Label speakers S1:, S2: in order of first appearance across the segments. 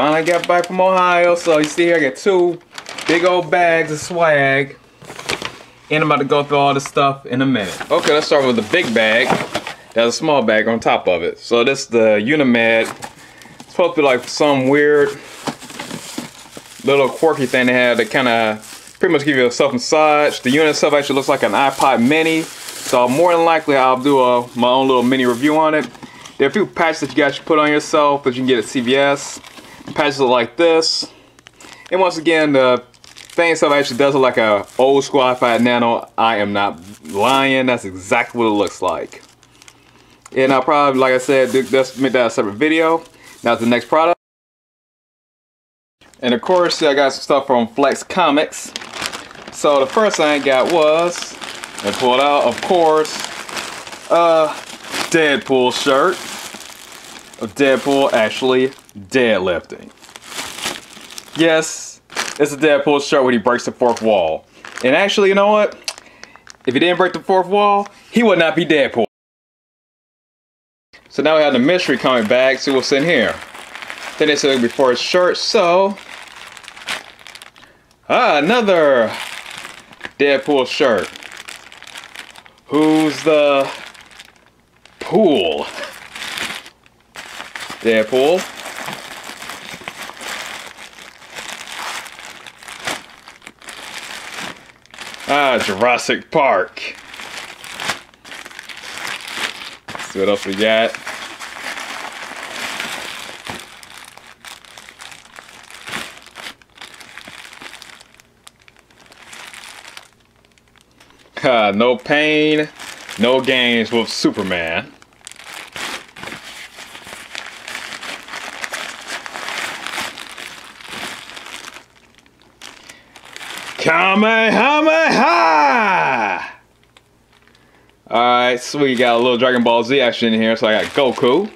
S1: Finally got back from Ohio, so you see here I got two big old bags of swag. And I'm about to go through all this stuff in a minute. Okay, let's start with the big bag. There's a small bag on top of it. So this is the Unimed. It's supposed to be like some weird little quirky thing they have that kind of pretty much give you a self. The unit itself actually looks like an iPod mini. So more than likely I'll do a, my own little mini review on it. There are a few patches that you guys should put on yourself that you can get at CVS. Patches look like this. And once again, the thing itself actually does look like a old school iPod Nano. I am not lying. That's exactly what it looks like. And I'll probably, like I said, let's make that a separate video. Now the next product. And of course, I got some stuff from Flex Comics. So the first thing I got was, and pulled out, of course, a Deadpool shirt Deadpool actually deadlifting. Yes, it's a Deadpool shirt when he breaks the fourth wall. And actually, you know what? If he didn't break the fourth wall, he would not be Deadpool. So now we have the mystery coming back, see what's in here. Then said before his shirt, so Ah, another Deadpool shirt. Who's the pool? Deadpool. Ah, Jurassic Park. Let's see what else we got. Uh, no pain, no gains with Superman. Kamehameha! Alright, so we got a little Dragon Ball Z action in here. So I got Goku.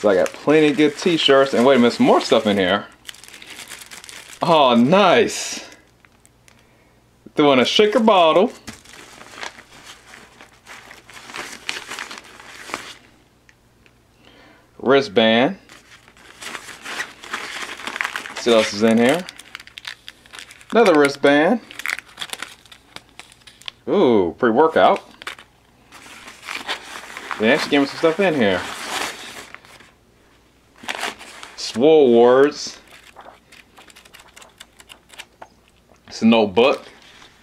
S1: So I got plenty of good t-shirts. And wait a minute, some more stuff in here. Oh, nice. Doing a shaker bottle. Wristband. What else is in here. Another wristband. Ooh, pre-workout. They actually gave me some stuff in here. Swole words. It's a notebook.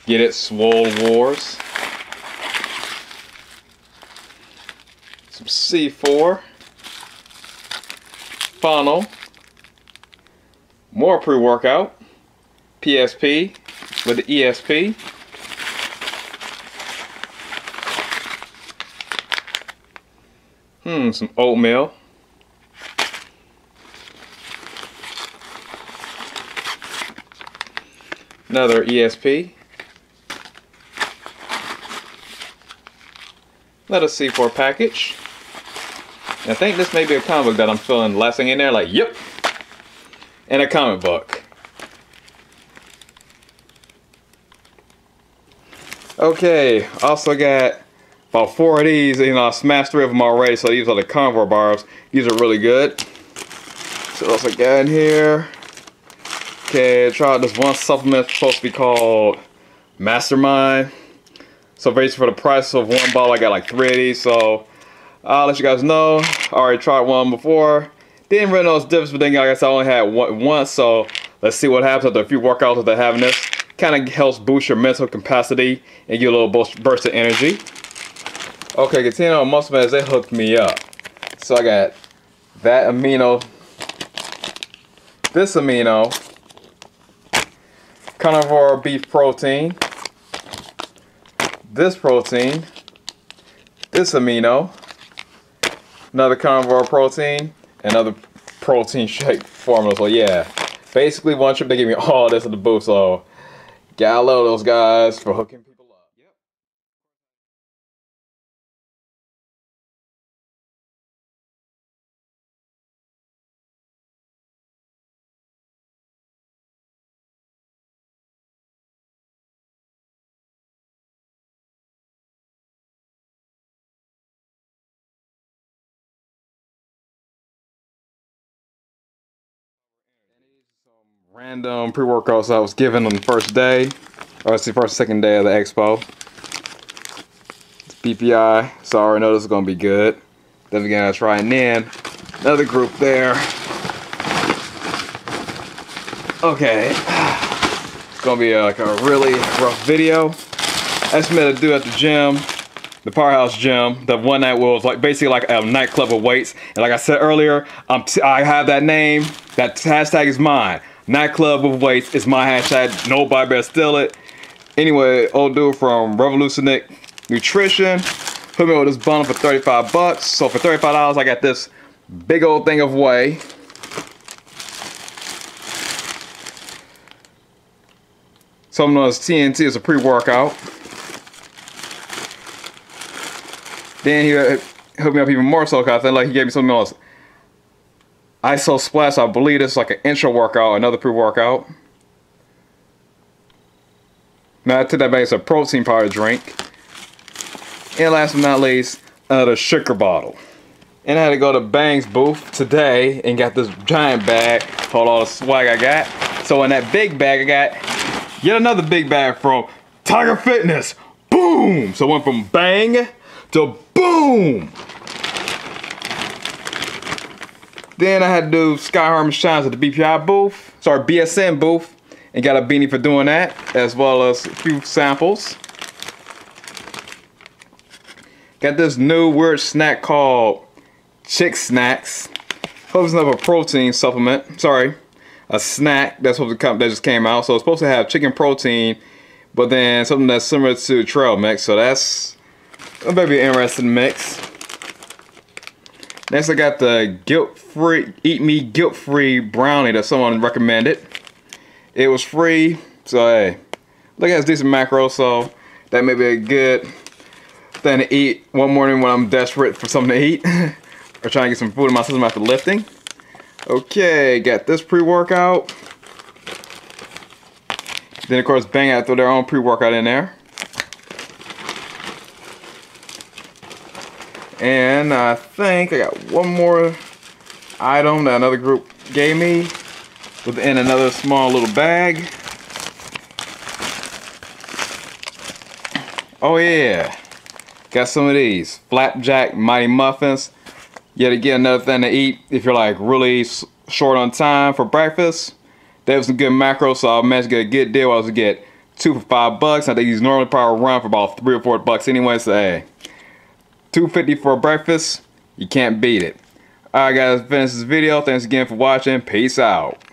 S1: Get it? Swole Wars. Some C4. Funnel. More pre-workout. PSP with the ESP. Hmm, some oatmeal. Another ESP. Let us see for a package. I think this may be a comic that I'm feeling last thing in there, like, yep. And a comic book. Okay, also got about four of these. You know, I smashed three of them already, so these are the Convor bars. These are really good. So what else I got in here? Okay, try this one supplement supposed to be called Mastermind. So basically for the price of one bottle, I got like three of these. So I'll let you guys know. I already tried one before. Didn't really know the difference, but then I guess I only had one once. So let's see what happens after a few workouts after having this. Kind of helps boost your mental capacity and give a little burst of energy. Okay, continuing on MuscleMeds, they hooked me up. So I got that amino, this amino, Carnivor beef protein, this protein, this amino, another Carnivor protein, another protein shake formula. So yeah, basically one trip they give me all this at the booth. So love those guys for hooking Random pre-workouts I was given on the first day, or it's the first second day of the expo. It's BPI, so I already know this is gonna be good. Then I try and then another group there. Okay, it's gonna be a, like a really rough video. Just made to do at the gym, the Powerhouse Gym. The one that was like basically like a nightclub of weights. And like I said earlier, I have that name. That hashtag is mine. Nightclub of weights is my hashtag. Nobody better steal it. Anyway, old dude from Revolutionic Nutrition put me with this bundle for 35 bucks. So for $35, I got this big old thing of whey. Something known as TNT is a pre-workout. Then he uh, hooked me up even more so because I felt like he gave me something else. ISO Splash, I believe it's like an intra workout, another pre-workout. Now I took that back as a protein powder drink. And last but not least, uh, the sugar bottle. And I had to go to Bang's booth today and got this giant bag for all the swag I got. So in that big bag, I got yet another big bag from Tiger Fitness. Boom! So it went from Bang to boom! Then I had to do Sky Harmon Shines at the BPI booth, sorry, BSN booth, and got a beanie for doing that, as well as a few samples. Got this new weird snack called Chick Snacks. Hopes up a protein supplement, sorry, a snack that's supposed to come that just came out. So it's supposed to have chicken protein, but then something that's similar to trail mix. So that's a an interesting mix. Next, I got the guilt-free, eat me guilt-free brownie that someone recommended. It was free, so hey, look at this decent macro, so that may be a good thing to eat one morning when I'm desperate for something to eat or trying to get some food in my system after lifting. Okay, got this pre-workout. Then of course Bang out throw their own pre-workout in there. And I think I got one more item that another group gave me within another small little bag. Oh yeah, got some of these Flapjack Mighty Muffins. Yet again, another thing to eat if you're like really short on time for breakfast. They have some good macros, so I managed to get a good deal. I was to get two for five bucks. I think these normally probably run for about three or four bucks anyway, so hey. 250 for breakfast, you can't beat it. Alright guys, finish this video. Thanks again for watching. Peace out.